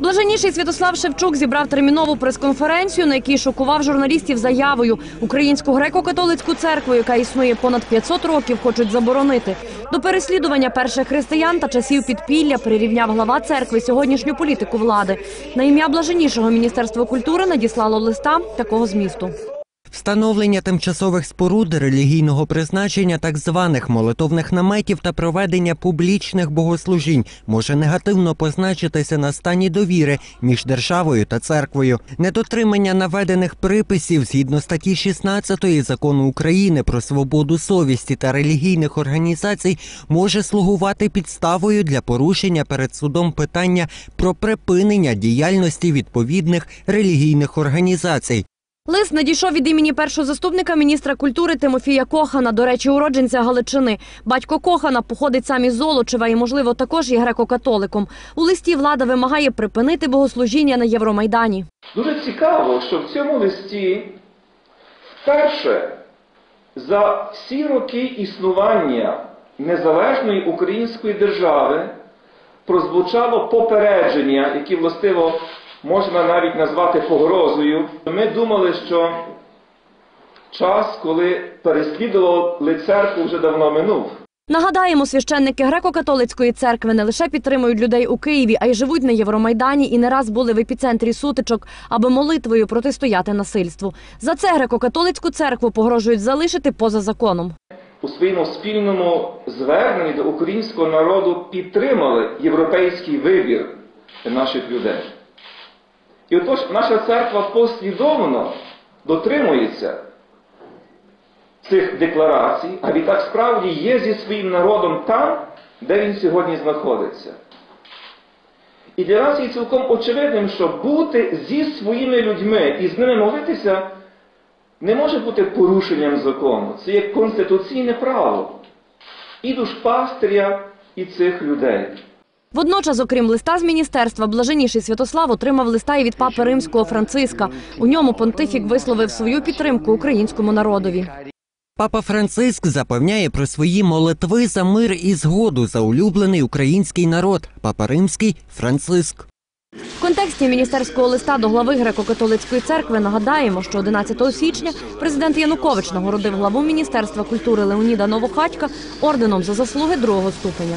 Блаженніший Святослав Шевчук зібрав термінову прес-конференцію, на якій шокував журналістів заявою. Українську греко-католицьку церкву, яка існує понад 500 років, хочуть заборонити. До переслідування перших християн та часів підпілля прирівняв глава церкви сьогоднішню політику влади. На ім'я блаженнішого міністерство культури надіслало листа такого змісту. Встановлення тимчасових споруд релігійного призначення так званих молитовних наметів та проведення публічних богослужінь може негативно позначитися на стані довіри між державою та церквою. Недотримання наведених приписів згідно статті 16 закону України про свободу совісті та релігійних організацій може слугувати підставою для порушення перед судом питання про припинення діяльності відповідних релігійних організацій. Лист надійшов від імені першого заступника міністра культури Тимофія Кохана, до речі, уродженця Галичини. Батько Кохана походить сам із Золочева і, можливо, також є греко-католиком. У листі влада вимагає припинити богослужіння на Євромайдані. Дуже цікаво, що в цьому листі вперше за всі роки існування незалежної української держави прозвучало попередження, яке властиво можна навіть назвати погрозою. Ми думали, що час, коли переслідували церкву, вже давно минув. Нагадаємо, священники греко-католицької церкви не лише підтримують людей у Києві, а й живуть на Євромайдані і не раз були в епіцентрі сутичок, аби молитвою протистояти насильству. За це греко-католицьку церкву погрожують залишити поза законом. у своєму спільному зверненні до українського народу підтримали європейський вибір наших людей. І отож наша церква послідовно дотримується цих декларацій, а відтак справді є зі своїм народом там, де він сьогодні знаходиться. І для нас є цілком очевидним, що бути зі своїми людьми і з ними молитися не може бути порушенням закону. Це є конституційне право і душпастеря, і цих людей. Водночас, окрім листа з міністерства, блаженніший Святослав отримав листа і від папи римського Франциска. У ньому понтифік висловив свою підтримку українському народові. Папа Франциск запевняє про свої молитви за мир і згоду за улюблений український народ. Папа Римський Франциск. В контексті міністерського листа до глави греко-католицької церкви нагадаємо, що 11 січня президент Янукович нагородив главу міністерства культури Леоніда Новохатька орденом за заслуги другого ступеня.